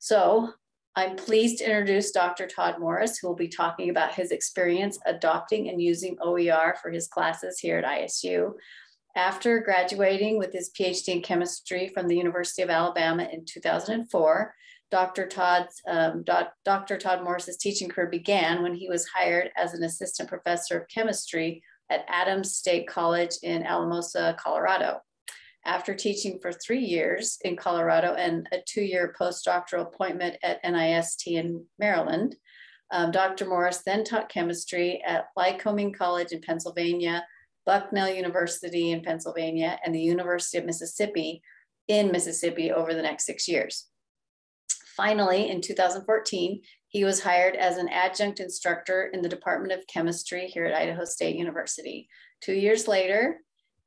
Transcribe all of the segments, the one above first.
So I'm pleased to introduce Dr. Todd Morris, who will be talking about his experience adopting and using OER for his classes here at ISU. After graduating with his PhD in chemistry from the University of Alabama in 2004, Dr. Todd's um, Dr. Todd Morris's teaching career began when he was hired as an assistant professor of chemistry at Adams State College in Alamosa, Colorado. After teaching for three years in Colorado and a two-year postdoctoral appointment at NIST in Maryland, um, Dr. Morris then taught chemistry at Lycoming College in Pennsylvania, Bucknell University in Pennsylvania, and the University of Mississippi in Mississippi over the next six years. Finally, in 2014, he was hired as an adjunct instructor in the Department of Chemistry here at Idaho State University. Two years later,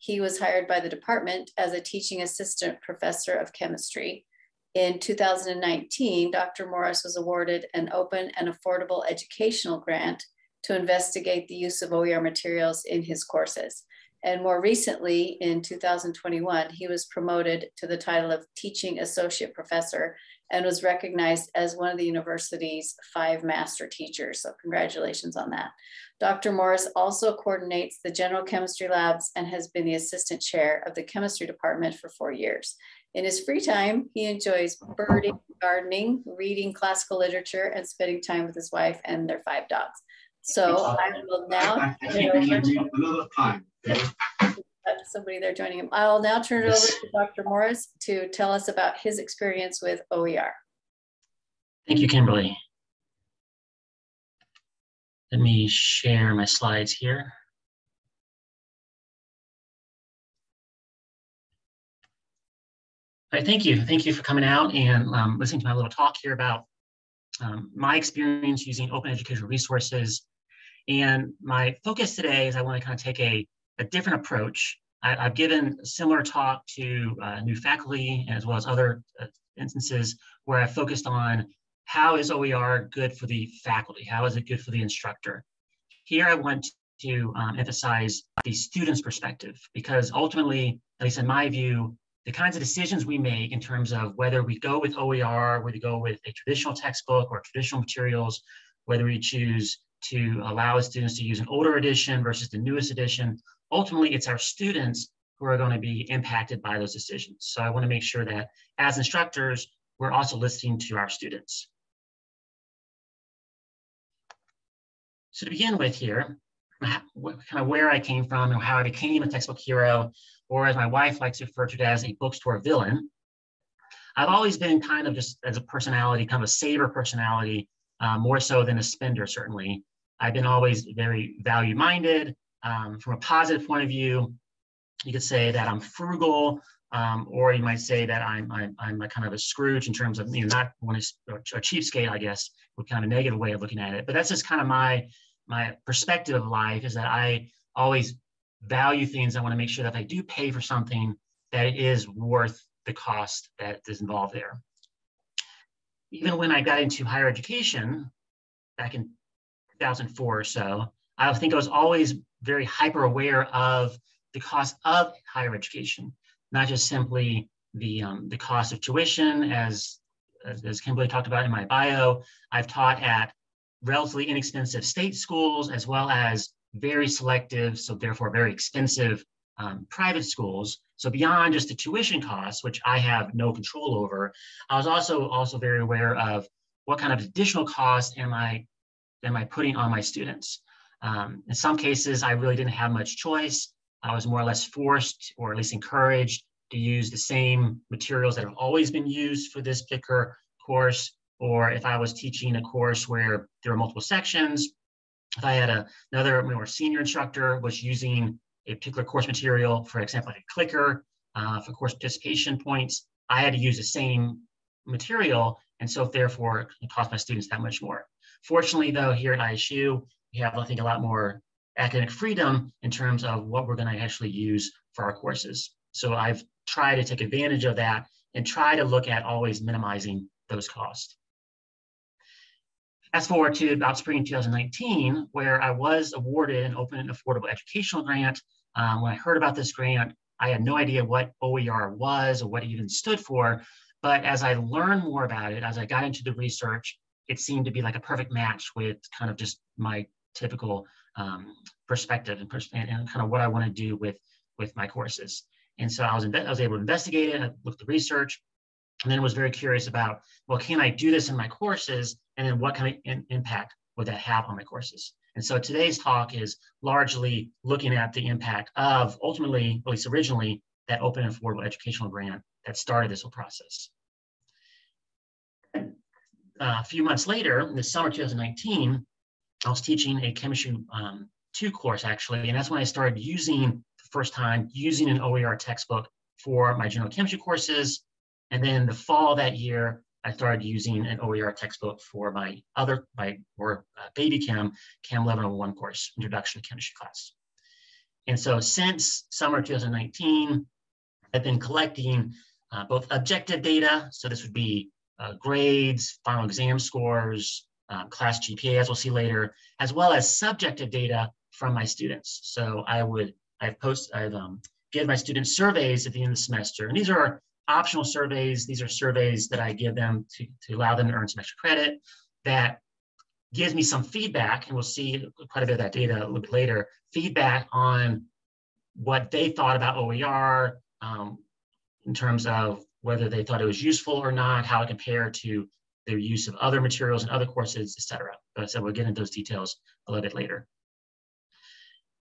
he was hired by the department as a teaching assistant professor of chemistry. In 2019, Dr. Morris was awarded an open and affordable educational grant to investigate the use of OER materials in his courses. And more recently, in 2021, he was promoted to the title of Teaching Associate Professor and was recognized as one of the university's five master teachers. So congratulations on that. Dr. Morris also coordinates the general chemistry labs and has been the assistant chair of the chemistry department for four years. In his free time, he enjoys birding, gardening, reading classical literature, and spending time with his wife and their five dogs. So I will now another time. Somebody there joining him. I'll now turn it over to Dr. Morris to tell us about his experience with OER. Thank you, Kimberly. Let me share my slides here. All right, thank you. Thank you for coming out and um, listening to my little talk here about um, my experience using open educational resources and my focus today is I want to kind of take a, a different approach. I, have given a similar talk to uh, new faculty as well as other uh, instances where I focused on how is OER good for the faculty? How is it good for the instructor? Here I want to um, emphasize the student's perspective because ultimately, at least in my view, the kinds of decisions we make in terms of whether we go with OER, whether we go with a traditional textbook or traditional materials, whether we choose to allow students to use an older edition versus the newest edition. Ultimately, it's our students who are going to be impacted by those decisions. So I want to make sure that as instructors, we're also listening to our students. So to begin with here, kind of where I came from and how I became a textbook hero, or as my wife likes to refer to it as a bookstore villain. I've always been kind of just as a personality, kind of a saver personality, uh, more so than a spender, certainly. I've been always very value minded. Um, from a positive point of view, you could say that I'm frugal, um, or you might say that I'm, I'm, I'm a kind of a Scrooge in terms of, you know, not one is a cheapskate, I guess, with kind of a negative way of looking at it. But that's just kind of my, my perspective of life is that I always value things. I want to make sure that if I do pay for something, that it is worth the cost that is involved there. Even when I got into higher education back in 2004 or so, I think I was always very hyper aware of the cost of higher education, not just simply the, um, the cost of tuition, as, as, Kimberly talked about in my bio. I've taught at relatively inexpensive state schools as well as very selective, so therefore very expensive um, private schools. So beyond just the tuition costs, which I have no control over, I was also also very aware of what kind of additional cost am I am I putting on my students? Um, in some cases, I really didn't have much choice. I was more or less forced, or at least encouraged, to use the same materials that have always been used for this particular course. Or if I was teaching a course where there are multiple sections, if I had a, another more senior instructor was using a particular course material, for example, like a clicker uh, for course participation points, I had to use the same material. And so therefore it cost my students that much more. Fortunately, though, here at ISU, we have, I think, a lot more academic freedom in terms of what we're going to actually use for our courses. So I've tried to take advantage of that and try to look at always minimizing those costs. Fast forward to about spring 2019, where I was awarded an open and affordable educational grant. Um, when I heard about this grant, I had no idea what OER was or what it even stood for, But as I learned more about it, as I got into the research, it seemed to be like a perfect match with kind of just my typical um, perspective and, pers- and, and, kind of what I want to do with with my courses. And so I was, I was able to investigate it, I looked at the research, and then was very curious about, well, can I do this in my courses? And then what kind of in, impact would that have on my courses? And so today's talk is largely looking at the impact of ultimately, at least originally, that open and affordable educational grant that started this whole process. Uh, a few months later, in the summer 2019, I was teaching a chemistry um, two course actually, and that's when I started using the first time using an OER textbook for my general chemistry courses. And then the fall that year, I started using an OER textbook for my other, my or uh, baby chem, Chem 1101 course, Introduction to Chemistry class. And so since summer 2019, I've been collecting uh, both objective data, so this would be uh, grades, final exam scores, um, class GPA, as we'll see later, as well as subjective data from my students. So I would, I've post, I've um, give my students surveys at the end of the semester, and these are optional surveys. These are surveys that I give them to, to allow them to earn some extra credit that gives me some feedback, and we'll see quite a bit of that data a little bit later, feedback on what they thought about OER um, in terms of whether they thought it was useful or not, how it compared to their use of other materials and other courses, et cetera. But I said we'll get into those details a little bit later.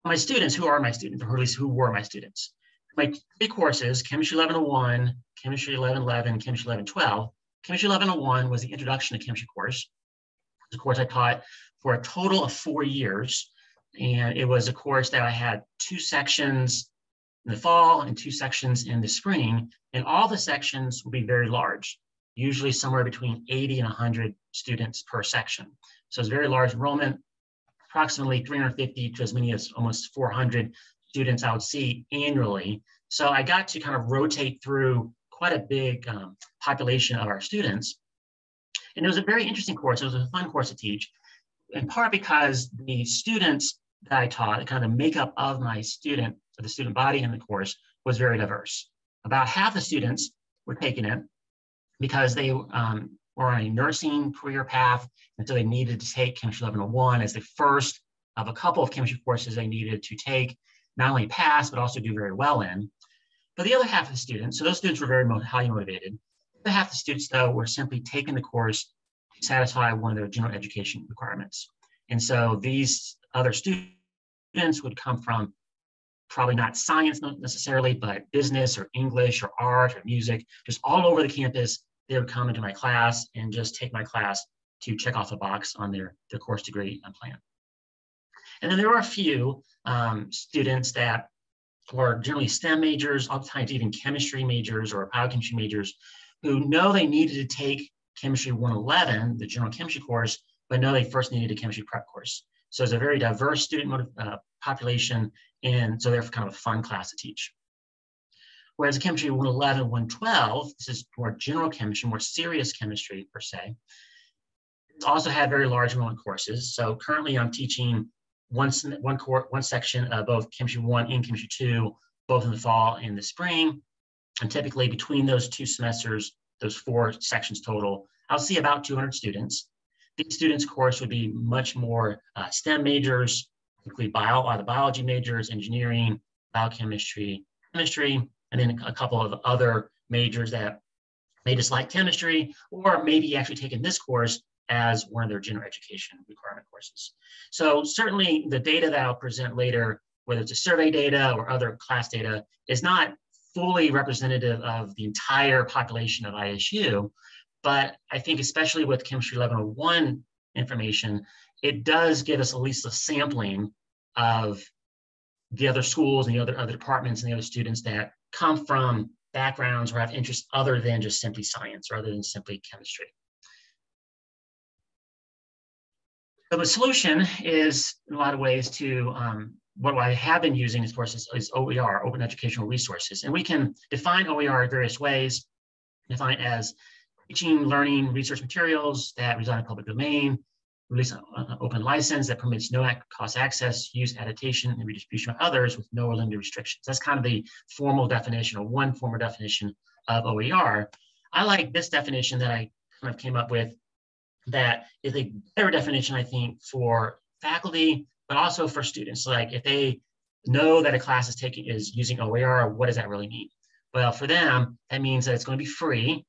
My students, who are my students, or at least who were my students, my three courses, Chemistry 1101, Chemistry 1111, Chemistry 1112. Chemistry 1101 was the Introduction to Chemistry course. It's a course I taught for a total of four years. And it was a course that I had two sections in the fall and two sections in the spring. And all the sections will be very large usually somewhere between 80 and 100 students per section. So it's very large enrollment, approximately 350 to as many as almost 400 students I would see annually. So I got to kind of rotate through quite a big um, population of our students. And it was a very interesting course. It was a fun course to teach, in part because the students that I taught, kind of the makeup of my student, the student body in the course, was very diverse. About half the students were taking it because they um, were on a nursing career path, and so they needed to take Chemistry 1101 as the first of a couple of chemistry courses they needed to take, not only pass, but also do very well in. But the other half of the students, so those students were very highly motivated. The half of the students, though, were simply taking the course to satisfy one of their general education requirements. And so these other students would come from probably not science necessarily, but business or English or art or music, just all over the campus they would come into my class and just take my class to check off a box on their, their course degree plan. And then there were a few um, students that were generally STEM majors, oftentimes even chemistry majors or biochemistry majors, who know they needed to take Chemistry 111, the general chemistry course, but know they first needed a chemistry prep course. So it's a very diverse student uh, population, and so they're kind of a fun class to teach. Whereas chemistry 111, 112, this is more general chemistry, more serious chemistry per se. Also had very large enrollment courses. So currently I'm teaching one, one, core, one section of both chemistry one and chemistry two, both in the fall and the spring. And typically between those two semesters, those four sections total, I'll see about 200 students. These students' course would be much more uh, STEM majors, include bio, uh, the biology majors, engineering, biochemistry, chemistry, and then a couple of other majors that may dislike chemistry, or maybe actually taking this course as one of their general education requirement courses. So certainly the data that I'll present later, whether it's a survey data or other class data, is not fully representative of the entire population of ISU, but I think especially with Chemistry 1101 information, it does give us at least a sampling of the other schools and the other, other departments and the other students that come from backgrounds or have interests other than just simply science or other than simply chemistry. So the solution is in a lot of ways to um, what I have been using, of course, is, is, OER, Open Educational Resources. And we can define OER in various ways, define it as teaching, learning, research materials that reside in public domain, release an uh, open license that permits no cost access, use, adaptation, and redistribution of others with no or limited restrictions. That's kind of the formal definition or one formal definition of OER. I like this definition that I kind of came up with that is a better definition, I think, for faculty, but also for students. So like if they know that a class is taking is using OER, what does that really mean? Well, for them, that means that it's going to be free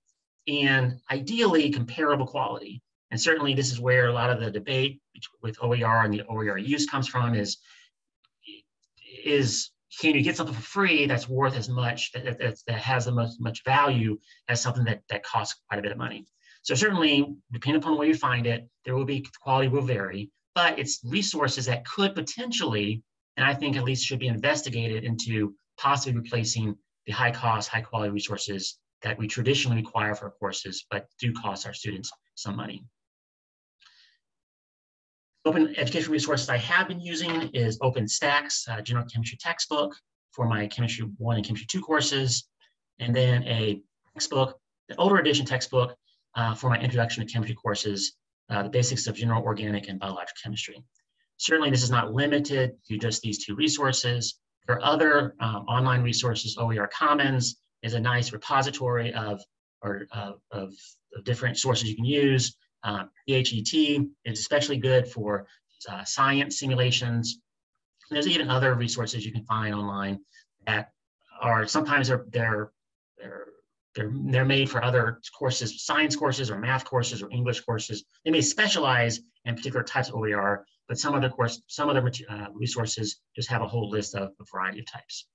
and ideally comparable quality. And certainly this is where a lot of the debate with OER and the OER use comes from is, is can you get something for free that's worth as much, that, that, that has the most much value as something that, that costs quite a bit of money? So certainly, depending upon where you find it, there will be quality will vary, but it's resources that could potentially, and I think at least should be investigated into possibly replacing the high cost, high quality resources that we traditionally require for our courses, but do cost our students some money. Open education resources I have been using is OpenStax, uh, General Chemistry textbook for my Chemistry 1 and Chemistry 2 courses, and then a textbook, the older edition textbook uh, for my Introduction to Chemistry courses, uh, the basics of general organic and biological chemistry. Certainly this is not limited to just these two resources. There are other um, online resources, OER Commons is a nice repository of, or, of, of different sources you can use. Um, PHET is especially good for uh, science simulations. And there's even other resources you can find online that are sometimes they're, they're, they're, they're, made for other courses, science courses or math courses or English courses. They may specialize in particular types of OER, but some other course, some other uh, resources just have a whole list of a variety of types.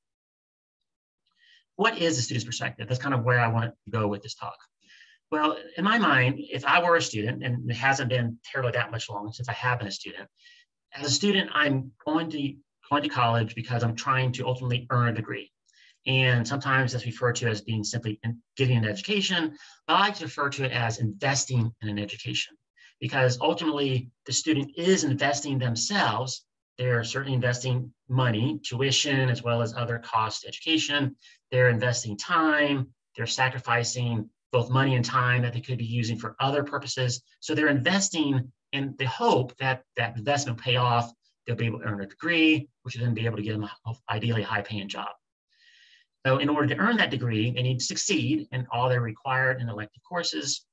What is the student's perspective? That's kind of where I want to go with this talk. Well, in my mind, if I were a student, and it hasn't been terribly that much long since I have been a student, as a student, I'm going to going to college because I'm trying to ultimately earn a degree. And sometimes that's referred to as being simply getting an education, but I like to refer to it as investing in an education because ultimately the student is investing themselves. They're certainly investing money, tuition, as well as other cost education. They're investing time. They're sacrificing both money and time that they could be using for other purposes. So they're investing in the hope that that investment will pay off. They'll be able to earn a degree, which will then be able to get them ideally a high paying job. So in order to earn that degree, they need to succeed in all their required and elective courses.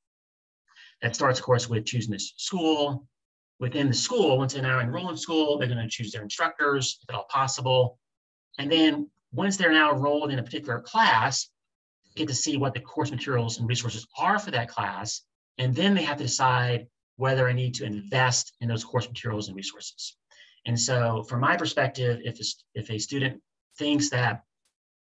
That starts, of course, with choosing this school. Within the school, once they're now enrolled in school, they're going to choose their instructors, if at all possible. And then once they're now enrolled in a particular class, get to see what the course materials and resources are for that class. And then they have to decide whether I need to invest in those course materials and resources. And so from my perspective, if a, if a student thinks that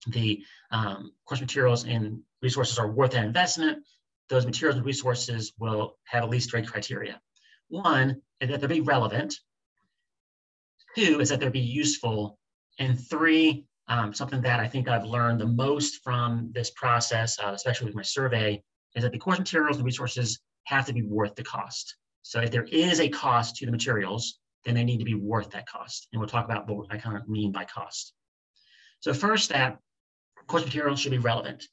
the um, course materials and resources are worth that investment, those materials and resources will have at least three criteria. One is that they'll be relevant. Two is that they'll be useful. And three um, something that I think I've learned the most from this process, uh, especially with my survey, is that the course materials and resources have to be worth the cost. So if there is a cost to the materials, then they need to be worth that cost. And we'll talk about what I kind of mean by cost. So first, that course materials should be relevant.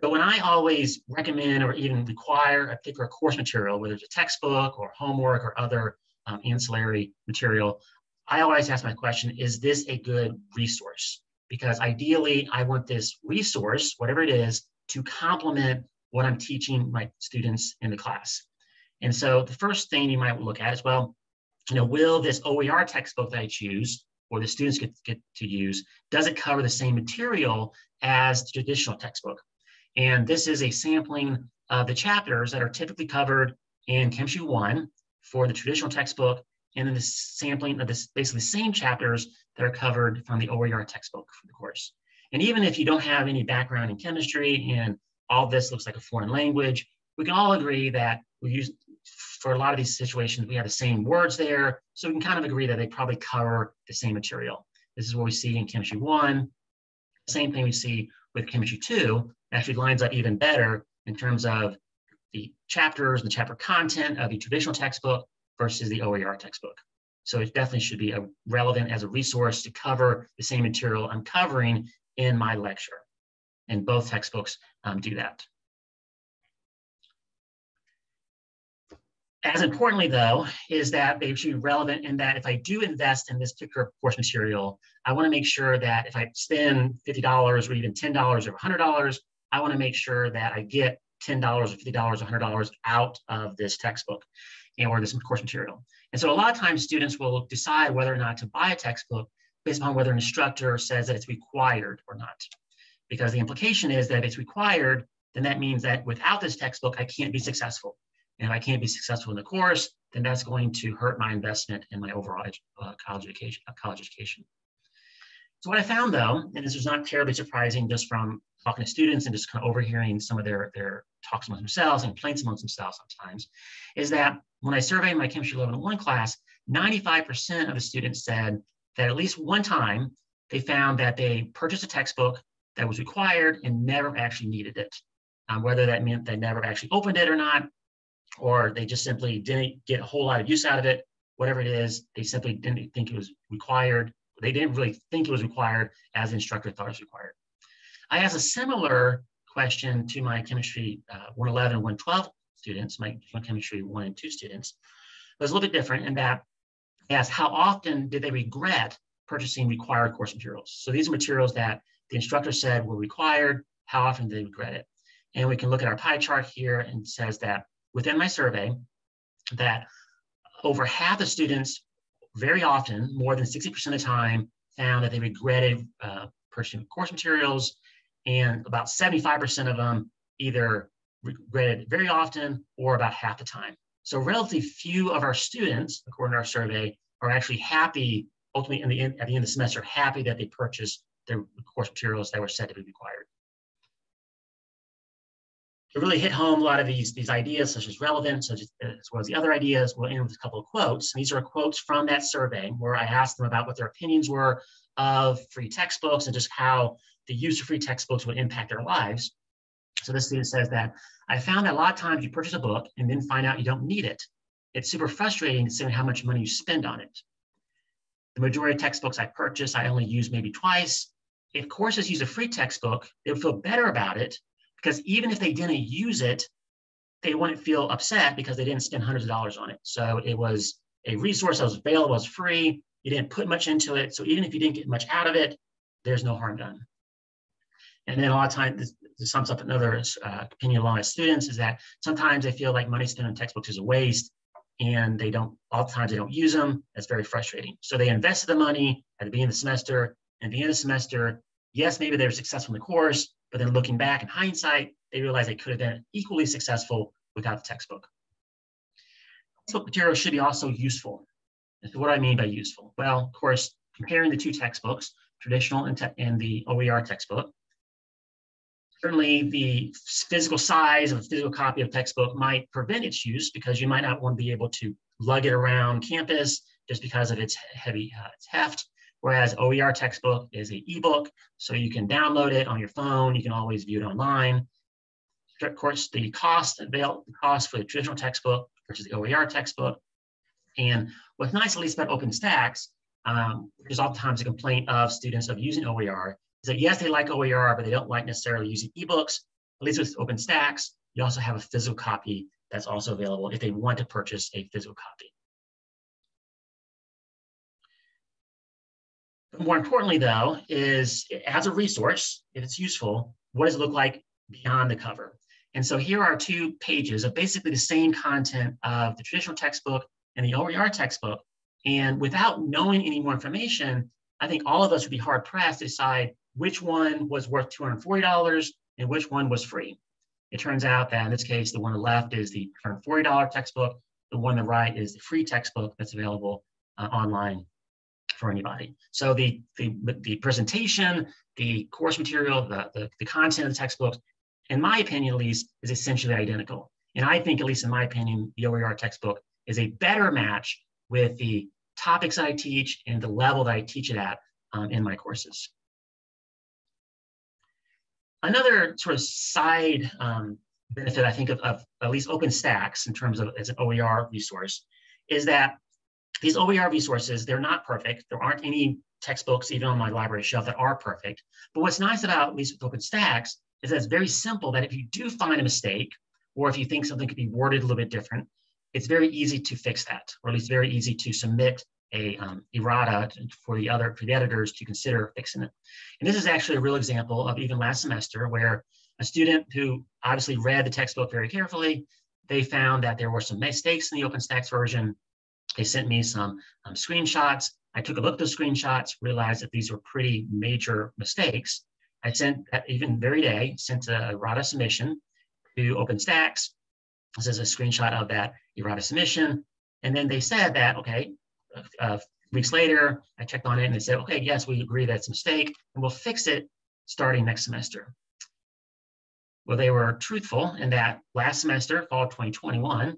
But when I always recommend or even require a particular course material, whether it's a textbook or homework or other um, ancillary material, I always ask my question, is this a good resource? Because ideally I want this resource, whatever it is, to complement what I'm teaching my students in the class. And so the first thing you might look at is, well, you know, will this OER textbook that I choose or the students get, get to use, does it cover the same material as the traditional textbook? And this is a sampling of the chapters that are typically covered in Chemistry 1 for the traditional textbook, and then the sampling of this basically the same chapters that are covered from the OER textbook for the course. And even if you don't have any background in chemistry and all this looks like a foreign language, we can all agree that we use, for a lot of these situations, we have the same words there. So we can kind of agree that they probably cover the same material. This is what we see in chemistry one. Same thing we see with chemistry two, actually lines up even better in terms of the chapters, the chapter content of the traditional textbook versus the OER textbook. So it definitely should be a, relevant as a resource to cover the same material I'm covering in my lecture. And both textbooks um, do that. As importantly, though, is that they should be relevant in that if I do invest in this particular course material, I want to make sure that if I spend $50 or even $10 or $100, I want to make sure that I get $10 or $50 or $100 out of this textbook or this course material. And so a lot of times students will decide whether or not to buy a textbook based upon whether an instructor says that it's required or not. Because the implication is that if it's required, then that means that without this textbook, I can't be successful. And if I can't be successful in the course, then that's going to hurt my investment in my overall uh, college education. Uh, college education. So what I found though, and this was not terribly surprising just from talking to students and just kind of overhearing some of their, their talks amongst themselves and complaints amongst themselves sometimes, is that when I surveyed my chemistry 1101 class, 95% of the students said that at least one time they found that they purchased a textbook that was required and never actually needed it. Um, whether that meant they never actually opened it or not, or they just simply didn't get a whole lot of use out of it, whatever it is, they simply didn't think it was required. They didn't really think it was required as the instructor thought it was required. I asked a similar question to my chemistry uh, 111 and 112 students, my chemistry one and two students. It was a little bit different in that I asked how often did they regret purchasing required course materials? So these are materials that the instructor said were required. How often did they regret it? And we can look at our pie chart here and says that within my survey, that over half the students very often, more than 60% of the time, found that they regretted uh, purchasing course materials, and about 75% of them either regretted very often or about half the time. So relatively few of our students, according to our survey, are actually happy, ultimately in the end, at the end of the semester, happy that they purchased their course materials that were said to be required. To really hit home a lot of these, these ideas, such as relevance, such as, as well as the other ideas, we'll end with a couple of quotes. These are quotes from that survey where I asked them about what their opinions were of free textbooks and just how the use of free textbooks would impact their lives. So this student says that I found that a lot of times you purchase a book and then find out you don't need it. It's super frustrating considering how much money you spend on it. The majority of textbooks I purchase, I only use maybe twice. If courses use a free textbook, they would feel better about it because even if they didn't use it, they wouldn't feel upset because they didn't spend hundreds of dollars on it. So it was a resource that was available, was free. You didn't put much into it. So even if you didn't get much out of it, there's no harm done. And then a lot of times, this, this sums up another uh, opinion along with students is that sometimes they feel like money spent on textbooks is a waste and they don't, all times they don't use them. That's very frustrating. So they invested the money at the beginning of the semester. And at the end of the semester, yes, maybe they were successful in the course, but then looking back in hindsight, they realize they could have been equally successful without the textbook. Textbook material should be also useful. So what do I mean by useful? Well, of course, comparing the two textbooks, traditional and, and the OER textbook, Certainly, the physical size of a physical copy of textbook might prevent its use because you might not want to be able to lug it around campus just because of its heavy uh, its heft. Whereas OER textbook is a ebook, so you can download it on your phone. You can always view it online. Of course, the cost avail the cost for the traditional textbook versus the OER textbook. And what's nice, at least about OpenStax, um, which is oftentimes a complaint of students of using OER, is that yes, they like OER, but they don't like necessarily using ebooks. At least with OpenStax, you also have a physical copy that's also available if they want to purchase a physical copy. More importantly, though, is as a resource, if it's useful, what does it look like beyond the cover? And so here are two pages of basically the same content of the traditional textbook and the OER textbook. And without knowing any more information, I think all of us would be hard pressed to decide which one was worth $240 and which one was free. It turns out that in this case, the one on the left is the $240 textbook. The one on the right is the free textbook that's available uh, online for anybody. So the, the, the presentation, the course material, the, the, the content of the textbook, in my opinion at least, is essentially identical. And I think, at least in my opinion, the OER textbook is a better match with the topics I teach and the level that I teach it at um, in my courses. Another sort of side um, benefit, I think, of, of at least OpenStax in terms of as an OER resource is that these OER resources, they're not perfect. There aren't any textbooks, even on my library shelf, that are perfect. But what's nice about, at least with OpenStax, is that it's very simple that if you do find a mistake, or if you think something could be worded a little bit different, it's very easy to fix that, or at least very easy to submit a um, errata for the other for the editors to consider fixing it. And this is actually a real example of even last semester where a student who obviously read the textbook very carefully, they found that there were some mistakes in the OpenStax version. They sent me some um, screenshots. I took a look at the screenshots, realized that these were pretty major mistakes. I sent that even very day, sent a errata submission to OpenStax. This is a screenshot of that errata submission. And then they said that, okay, uh, weeks later, I checked on it and they said, okay, yes, we agree that's a mistake and we'll fix it starting next semester. Well, they were truthful in that last semester, fall 2021,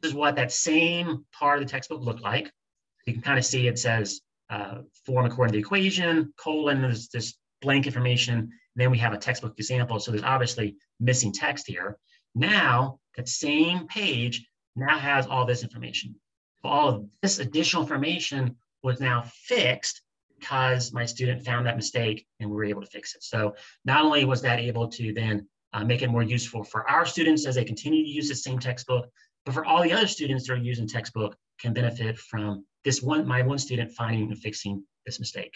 this is what that same part of the textbook looked like. You can kind of see it says uh, form according to the equation, colon, there's this blank information. Then we have a textbook example. So there's obviously missing text here. Now, that same page now has all this information. All of this additional information was now fixed because my student found that mistake and we were able to fix it. So not only was that able to then uh, make it more useful for our students as they continue to use the same textbook, but for all the other students that are using textbook can benefit from this one, my one student finding and fixing this mistake.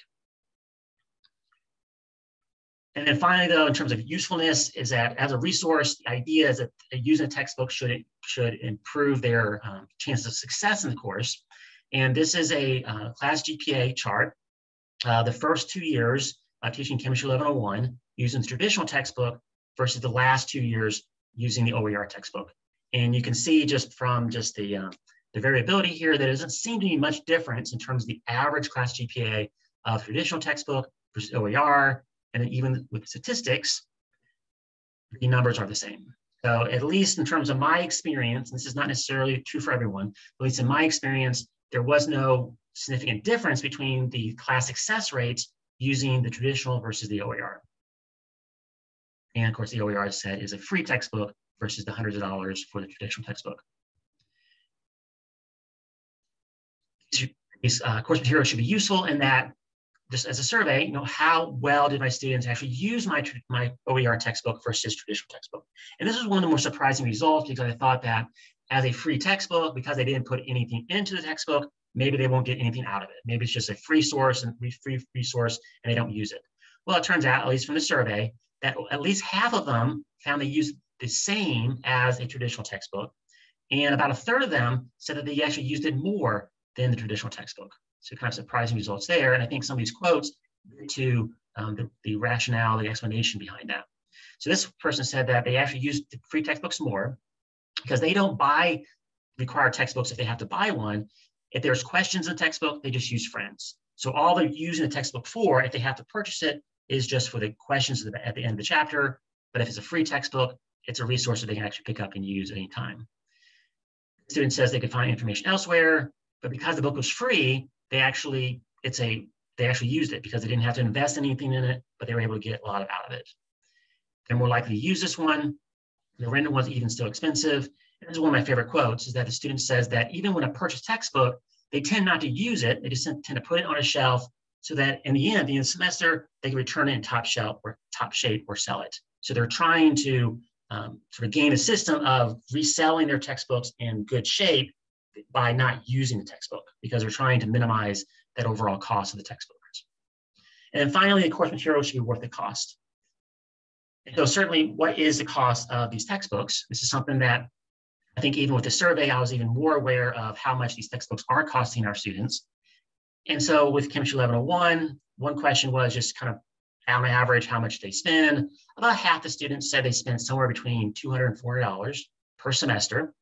And then finally, though, in terms of usefulness, is that as a resource, the idea is that using a textbook should, should improve their um, chances of success in the course. And this is a uh, class GPA chart. Uh, the first two years of teaching Chemistry 1101 using the traditional textbook versus the last two years using the OER textbook. And you can see just from just the, uh, the variability here, there doesn't seem to be much difference in terms of the average class GPA of traditional textbook versus OER, and even with statistics, the numbers are the same. So at least in terms of my experience, this is not necessarily true for everyone, at least in my experience, there was no significant difference between the class success rates using the traditional versus the OER. And of course, the OER set is a free textbook versus the hundreds of dollars for the traditional textbook. These uh, course materials should be useful in that, just as a survey, you know, how well did my students actually use my, my OER textbook versus traditional textbook? And this is one of the more surprising results because I thought that as a free textbook, because they didn't put anything into the textbook, maybe they won't get anything out of it. Maybe it's just a free source and free resource and they don't use it. Well, it turns out, at least from the survey, that at least half of them found they used the same as a traditional textbook. And about a third of them said that they actually used it more than the traditional textbook. So kind of surprising results there. And I think some of these quotes to um, the, the rationale, the explanation behind that. So this person said that they actually use the free textbooks more because they don't buy required textbooks if they have to buy one. If there's questions in the textbook, they just use friends. So all they're using the textbook for, if they have to purchase it, is just for the questions at the, at the end of the chapter. But if it's a free textbook, it's a resource that they can actually pick up and use anytime. The student says they could find information elsewhere, but because the book was free, they actually, it's a, they actually used it because they didn't have to invest anything in it, but they were able to get a lot out of it. They're more likely to use this one. The random one's even still expensive. And this is one of my favorite quotes is that the student says that even when a purchased textbook, they tend not to use it. They just tend to put it on a shelf so that in the end, the end of the semester, they can return it in top shelf or top shape or sell it. So they're trying to um, sort of gain a system of reselling their textbooks in good shape by not using the textbook because they're trying to minimize that overall cost of the textbooks. And finally, the course material should be worth the cost. so certainly, what is the cost of these textbooks? This is something that I think even with the survey, I was even more aware of how much these textbooks are costing our students. And so with Chemistry 1101, one question was just kind of on average how much they spend. About half the students said they spend somewhere between $200 and $400 per semester.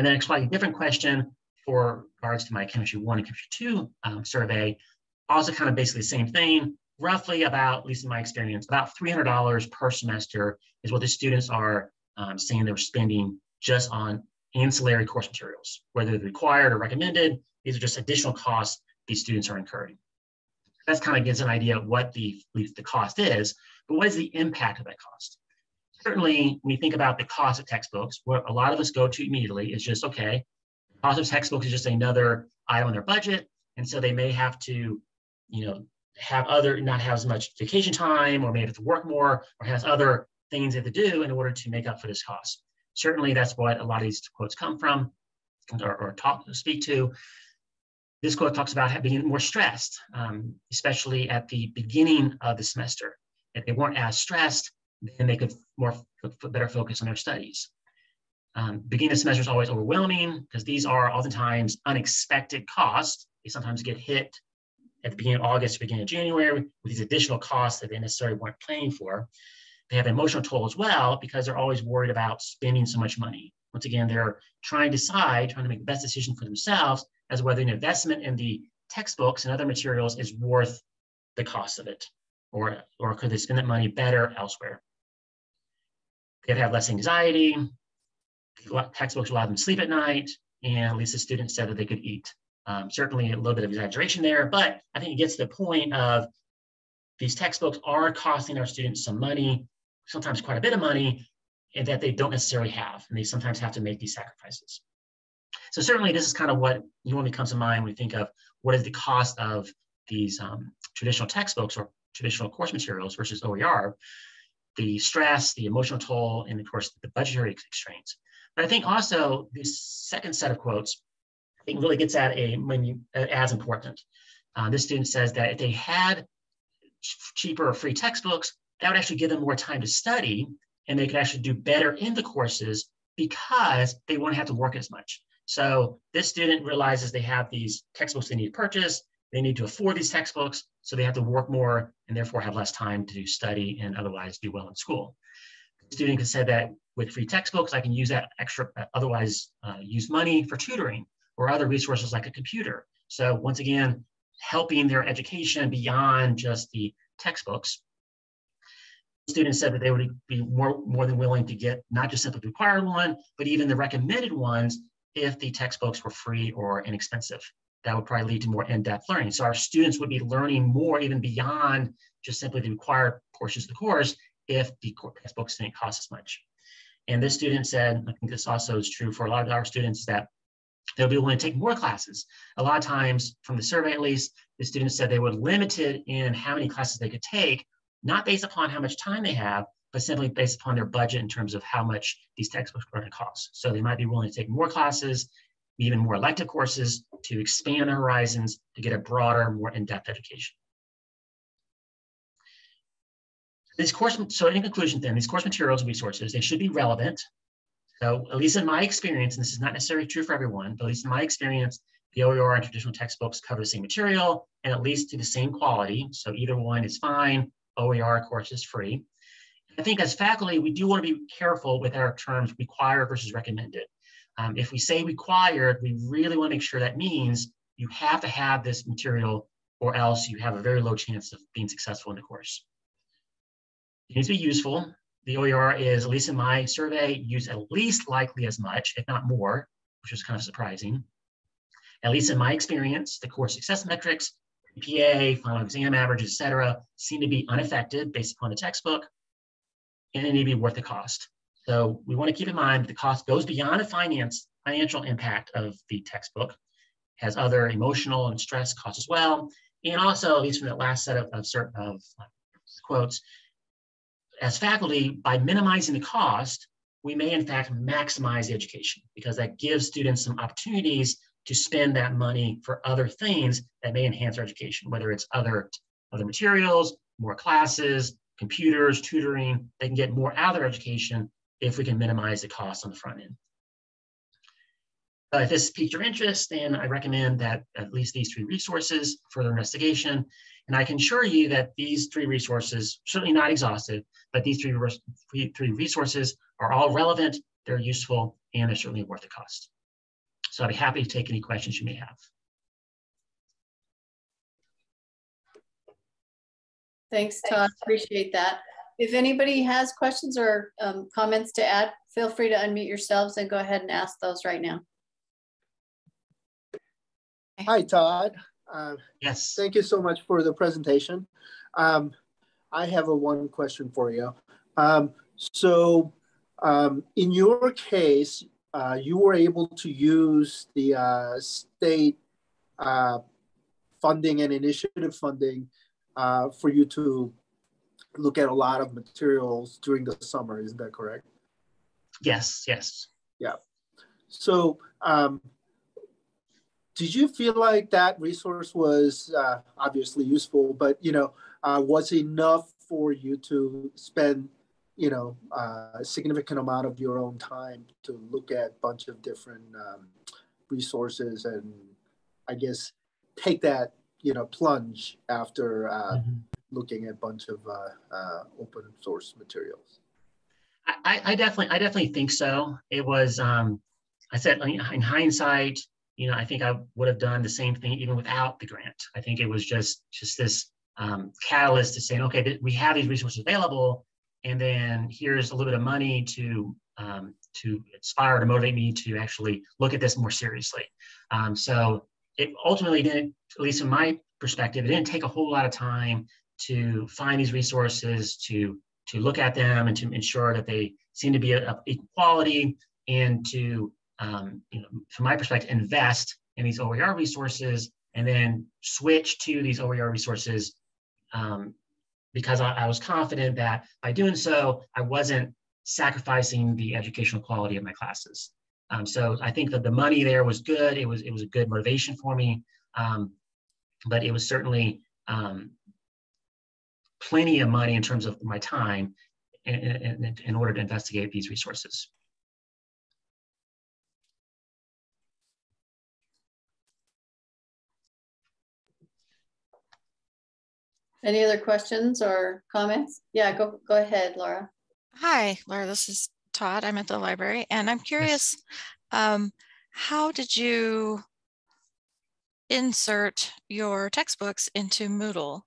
And then a slightly different question for regards to my Chemistry 1 and Chemistry 2 um, survey, also kind of basically the same thing, roughly about, at least in my experience, about $300 per semester is what the students are um, saying they're spending just on ancillary course materials, whether they're required or recommended, these are just additional costs these students are incurring. That kind of gives an idea of what the, the cost is, but what is the impact of that cost? Certainly, when you think about the cost of textbooks, what a lot of us go to immediately is just, okay, cost of textbooks is just another item on their budget. And so they may have to, you know, have other, not have as much vacation time, or maybe have to work more, or has other things they have to do in order to make up for this cost. Certainly, that's what a lot of these quotes come from or, or talk, speak to. This quote talks about being more stressed, um, especially at the beginning of the semester. If they weren't as stressed, then they could more better focus on their studies. Um, beginning semester is always overwhelming because these are oftentimes unexpected costs. They sometimes get hit at the beginning of August, beginning of January with these additional costs that they necessarily weren't planning for. They have emotional toll as well because they're always worried about spending so much money. Once again, they're trying to decide, trying to make the best decision for themselves as whether an investment in the textbooks and other materials is worth the cost of it, or, or could they spend that money better elsewhere? They'd have less anxiety, textbooks allow them to sleep at night, and at least the students said that they could eat. Um, certainly a little bit of exaggeration there, but I think it gets to the point of these textbooks are costing our students some money, sometimes quite a bit of money, and that they don't necessarily have, and they sometimes have to make these sacrifices. So certainly this is kind of what normally comes to mind when we think of what is the cost of these um, traditional textbooks or traditional course materials versus OER, the stress, the emotional toll, and of course the budgetary constraints. But I think also this second set of quotes, I think really gets at a when you as important. Uh, this student says that if they had cheaper or free textbooks, that would actually give them more time to study and they could actually do better in the courses because they won't have to work as much. So this student realizes they have these textbooks they need to purchase, they need to afford these textbooks, so they have to work more and therefore have less time to study and otherwise do well in school. The student said that with free textbooks, I can use that extra, uh, otherwise uh, use money for tutoring or other resources like a computer. So once again, helping their education beyond just the textbooks. Students said that they would be more, more than willing to get not just simply the required one, but even the recommended ones if the textbooks were free or inexpensive. That would probably lead to more in-depth learning. So our students would be learning more even beyond just simply the required portions of the course if the textbooks didn't cost as much. And this student said, I think this also is true for a lot of our students, that they'll be willing to take more classes. A lot of times, from the survey at least, the students said they were limited in how many classes they could take, not based upon how much time they have, but simply based upon their budget in terms of how much these textbooks are going to cost. So they might be willing to take more classes, even more elective courses to expand their horizons to get a broader, more in-depth education. These course, so in conclusion then, these course materials and resources, they should be relevant. So at least in my experience, and this is not necessarily true for everyone, but at least in my experience, the OER and traditional textbooks cover the same material and at least to the same quality. So either one is fine, OER, course, is free. I think as faculty, we do want to be careful with our terms required versus recommended. Um, if we say required, we really want to make sure that means you have to have this material or else you have a very low chance of being successful in the course. It needs to be useful. The OER is, at least in my survey, used at least likely as much, if not more, which is kind of surprising. At least in my experience, the course success metrics, GPA, final exam average, et cetera, seem to be unaffected based upon the textbook and it need to be worth the cost. So we want to keep in mind that the cost goes beyond the finance financial impact of the textbook, has other emotional and stress costs as well. And also, at least from that last set of, of, of uh, quotes, as faculty, by minimizing the cost, we may in fact maximize education because that gives students some opportunities to spend that money for other things that may enhance their education, whether it's other, other materials, more classes, computers, tutoring, they can get more out of their education if we can minimize the cost on the front end. Uh, if this piqued your interest, then I recommend that at least these three resources, for further investigation. And I can assure you that these three resources, certainly not exhaustive, but these three, three resources are all relevant, they're useful, and they're certainly worth the cost. So I'd be happy to take any questions you may have. Thanks, Todd. Appreciate that. If anybody has questions or um, comments to add, feel free to unmute yourselves and go ahead and ask those right now. Hi, Todd. Uh, yes. Thank you so much for the presentation. Um, I have a one question for you. Um, so um, in your case, uh, you were able to use the uh, state uh, funding and initiative funding uh, for you to look at a lot of materials during the summer. Isn't that correct? Yes, yes. Yeah. So, um, did you feel like that resource was uh, obviously useful, but you know, uh, was enough for you to spend, you know, uh, a significant amount of your own time to look at a bunch of different um, resources and I guess take that, you know, plunge after uh, mm-hmm. Looking at a bunch of uh, uh, open source materials. I, I, definitely, I definitely think so. It was, um, I said in hindsight, you know, I think I would have done the same thing even without the grant. I think it was just just this um, catalyst to saying, okay, we have these resources available, and then here's a little bit of money to um, to inspire to motivate me to actually look at this more seriously. Um, so it ultimately didn't, at least in my perspective, it didn't take a whole lot of time to find these resources, to to look at them, and to ensure that they seem to be of equal quality, and to um, you know, from my perspective, invest in these OER resources and then switch to these OER resources um, because I, I, was confident that by doing so, I wasn't sacrificing the educational quality of my classes. Um, so I think that the money there was good. It was it was a good motivation for me, um, but it was certainly um, plenty of money in terms of my time in, in, in order to investigate these resources. Any other questions or comments? Yeah, go, go ahead, Laura. Hi, Laura, this is Todd. I'm at the library and I'm curious, um, how did you insert your textbooks into Moodle?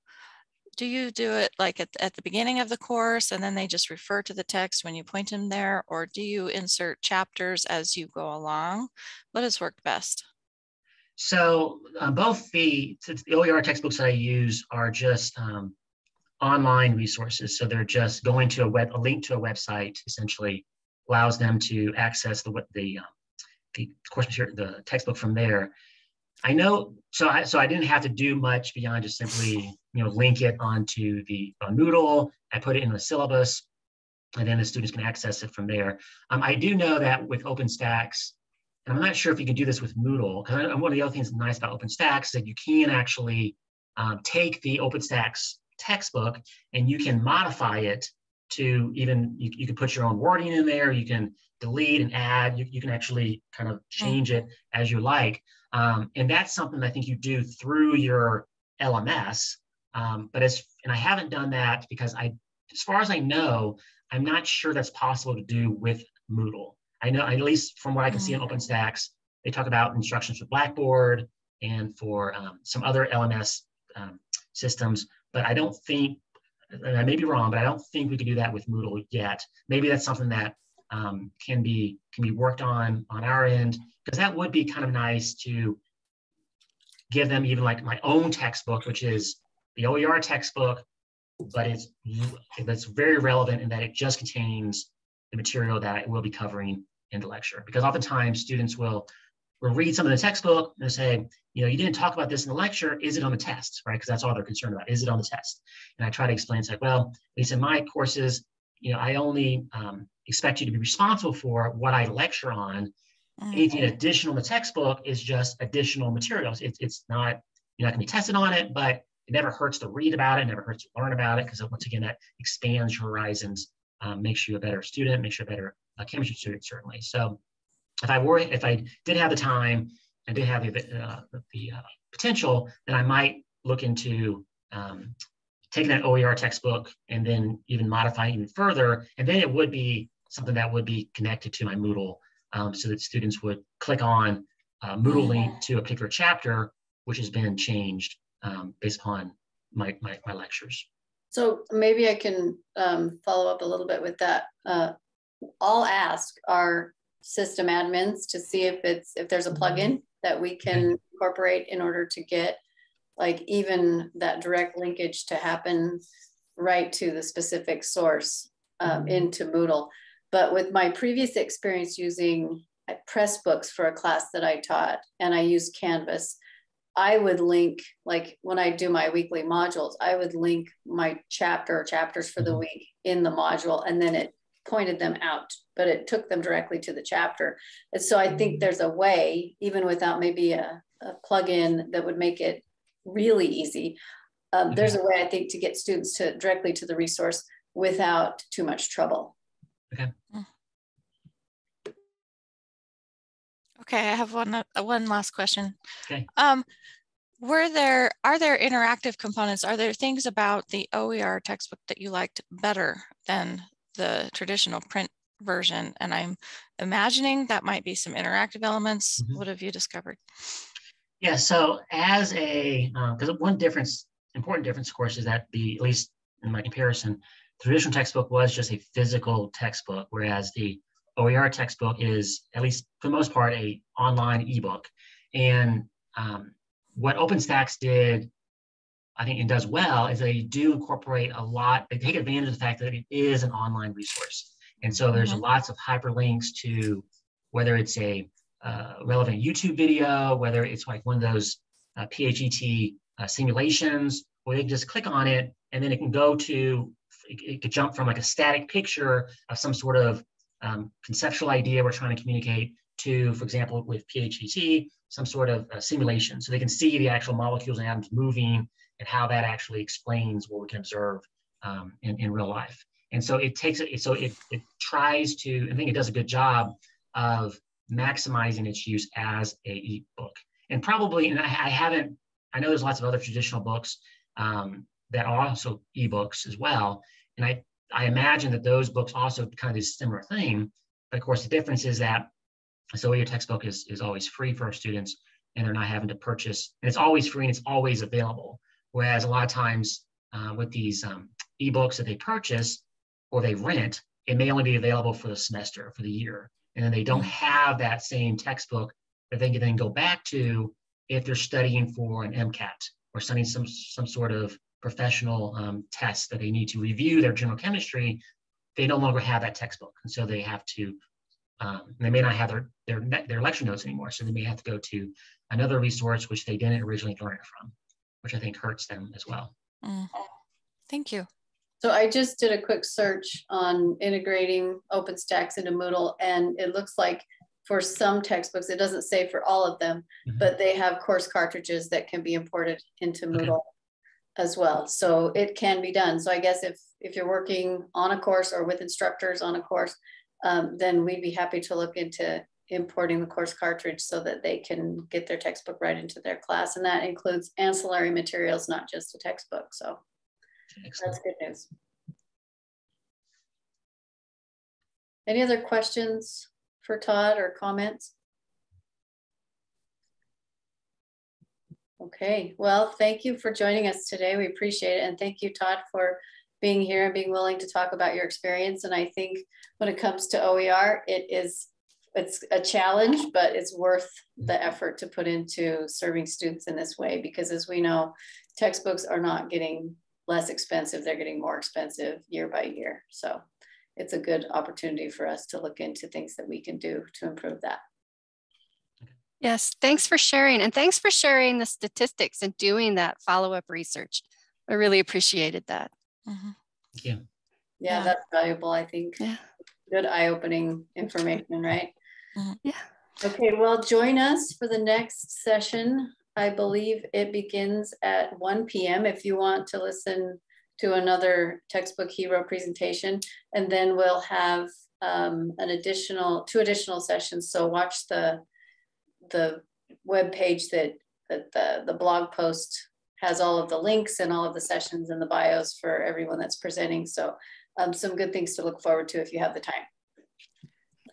Do you do it like at, at the beginning of the course and then they just refer to the text when you point them there? Or do you insert chapters as you go along? What has worked best? So uh, both the, the OER textbooks that I use are just um, online resources. So they're just going to a web, a link to a website essentially allows them to access the what the um, the course material, the textbook from there. I know, so I so I didn't have to do much beyond just simply you know link it onto the on Moodle. I put it in the syllabus, and then the students can access it from there. Um, I do know that with OpenStax, and I'm not sure if you can do this with Moodle, because one of the other things nice about OpenStax is that you can actually um, take the OpenStax textbook and you can modify it to even, you, you can put your own wording in there, you can delete and add, you, you can actually kind of change it as you like. Um, and that's something I think you do through your LMS. Um, but as, and I haven't done that because I, as far as I know, I'm not sure that's possible to do with Moodle. I know, at least from what I can see in mm. OpenStax, they talk about instructions for Blackboard and for um, some other LMS um, systems, but I don't think, I may be wrong, but I don't think we could do that with Moodle yet. Maybe that's something that um, can be can be worked on on our end, because that would be kind of nice to give them even like my own textbook, which is the OER textbook, but it's that's very relevant in that it just contains the material that I will be covering in the lecture because oftentimes students will will read some of the textbook and say, you know, you didn't talk about this in the lecture. Is it on the test, right? Because that's all they're concerned about. Is it on the test? And I try to explain, it's like, well, at least in my courses, you know, I only um, expect you to be responsible for what I lecture on. Mm-hmm. Anything additional in the textbook is just additional materials. It, it's not, you're not going to be tested on it, but it never hurts to read about it. it never hurts to learn about it because once again, that expands your horizons, um, makes you a better student, makes you a better a chemistry student certainly. So if I were, if I did have the time and did have the, uh, the uh, potential, then I might look into um, taking that OER textbook and then even modifying even further. And then it would be something that would be connected to my Moodle um, so that students would click on a Moodle link to a particular chapter, which has been changed um, based upon my, my, my, lectures. So maybe I can um, follow up a little bit with that. Uh, I'll ask our system admins to see if it's if there's a mm-hmm. plugin that we can incorporate in order to get like even that direct linkage to happen right to the specific source um, mm-hmm. into Moodle. But with my previous experience using uh, Pressbooks for a class that I taught, and I used Canvas, I would link, like when I do my weekly modules, I would link my chapter or chapters for the mm-hmm. week in the module, and then it pointed them out, but it took them directly to the chapter. And so I think mm. there's a way, even without maybe a, a plugin that would make it really easy. Um, there's a way I think to get students to directly to the resource without too much trouble. Okay. Okay, I have one uh, one last question. Okay. Um, were there are there interactive components? Are there things about the OER textbook that you liked better than the traditional print version? And I'm imagining that might be some interactive elements. Mhm. What have you discovered? Yeah, so as a, because one difference, important difference, of course, is that the, at least in my comparison, traditional textbook was just a physical textbook, whereas the OER textbook is, at least for the most part, a online ebook. And um, what OpenStax did, I think it does well, is they do incorporate a lot, they take advantage of the fact that it is an online resource. And so there's Mhm. lots of hyperlinks to whether it's a uh, relevant YouTube video, whether it's like one of those uh, PHET uh, simulations, or they can just click on it and then it can go to, it, it could jump from like a static picture of some sort of um, conceptual idea we're trying to communicate to, for example, with PHET, some sort of uh, simulation. So they can see the actual molecules and atoms moving and how that actually explains what we can observe um, in, in real life. And so it takes it, so it, it tries to, I think it does a good job of maximizing its use as a ebook. And probably, and I, I haven't, I know there's lots of other traditional books um, that are also ebooks as well. And I, I imagine that those books also kind of do a similar thing. But of course, the difference is that so your textbook is, is always free for our students and they're not having to purchase, and it's always free and it's always available. Whereas a lot of times uh, with these um, ebooks that they purchase or they rent, it may only be available for the semester, for the year. And then they don't have that same textbook that they can then go back to if they're studying for an MCAT or studying some, some sort of professional um, test that they need to review their general chemistry. They no longer have that textbook. And so they have to um, they may not have their, their, their lecture notes anymore. So they may have to go to another resource which they didn't originally learn it from, which I think hurts them as well. Mm. Thank you. So I just did a quick search on integrating OpenStax into Moodle, and it looks like for some textbooks, it doesn't say for all of them, Mhm. but they have course cartridges that can be imported into Okay. Moodle as well. So it can be done. So I guess if if you're working on a course or with instructors on a course, um, then we'd be happy to look into importing the course cartridge so that they can get their textbook right into their class. And that includes ancillary materials, not just a textbook. So Excellent. that's good news. Any other questions for Todd or comments? Okay, well, thank you for joining us today. We appreciate it. And thank you, Todd, for being here and being willing to talk about your experience. And I think when it comes to OER, it is it's a challenge, but it's worth the effort to put into serving students in this way because as we know, textbooks are not getting less expensive, they're getting more expensive year by year. So it's a good opportunity for us to look into things that we can do to improve that. Yes, thanks for sharing. And thanks for sharing the statistics and doing that follow-up research. I really appreciated that. Mhm. Thank you. Yeah, Yeah. that's valuable, I think. Yeah. Good eye-opening information, right? Mhm. Yeah. Okay, well, join us for the next session. I believe it begins at 1 p.m. if you want to listen to another textbook hero presentation. And then we'll have um, an additional, two additional sessions. So watch the, the web page that, that the, the blog post has all of the links and all of the sessions and the bios for everyone that's presenting. So um, some good things to look forward to if you have the time.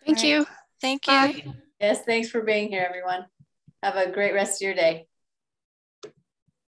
Thank right. you. Thank you. Bye. Yes, thanks for being here, everyone. Have a great rest of your day.